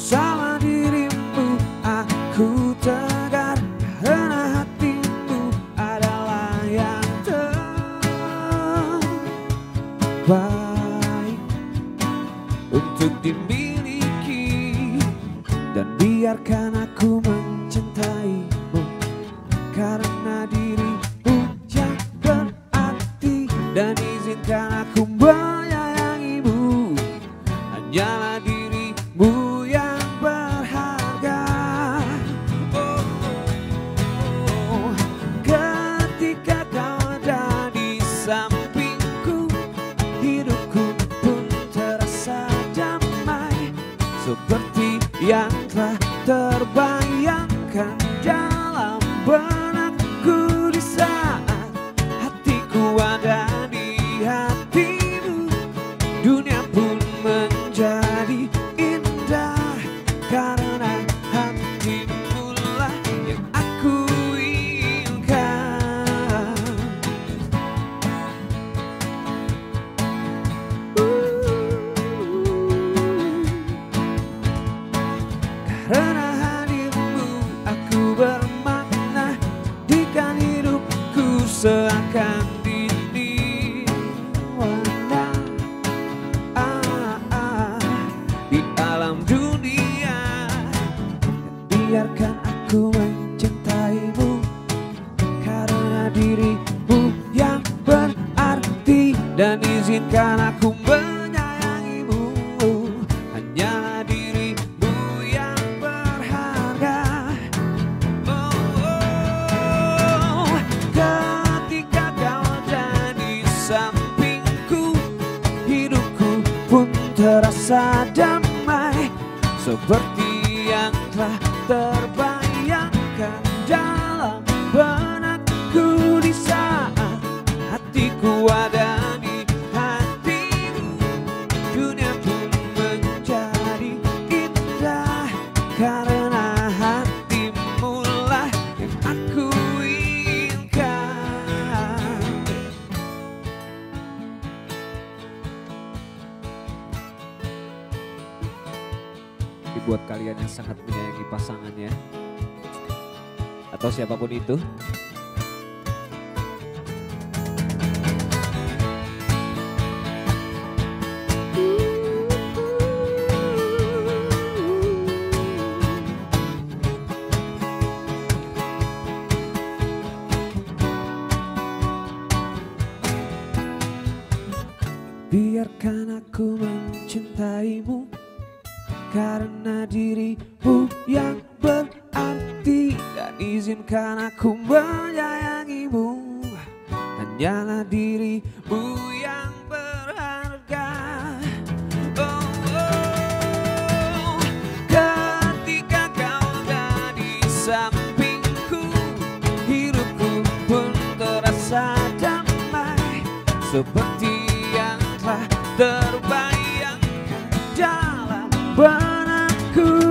Bersama dirimu aku tegar. Karena hatimu adalah yang terbaik. Untuk dimiliki Dan biarkan aku mencintaimu. Karena dirimu yang berarti Dan izinkan aku Seperti yang telah terbayangkan Karena hadirmu aku bermakna Jadikan hidupku seakan dini warna ah, ah, Di alam dunia. Biarkan aku mencintaimu Karena dirimu yang berarti Dan izinkan aku terasa damai Seperti yang telah terbayangkan dalam benakku di saat hatiku ada Dibuat kalian yang sangat menyayangi pasangannya. Atau siapa pun itu. Biarkan aku mencintaimu Karena dirimu yang berarti Dan izinkan aku menyayangimu Hanyalah dirimu yang berharga Oh, oh. Ketika kau ada di sampingku Hidupku pun terasa damai Seperti yang telah terbayangkan benakku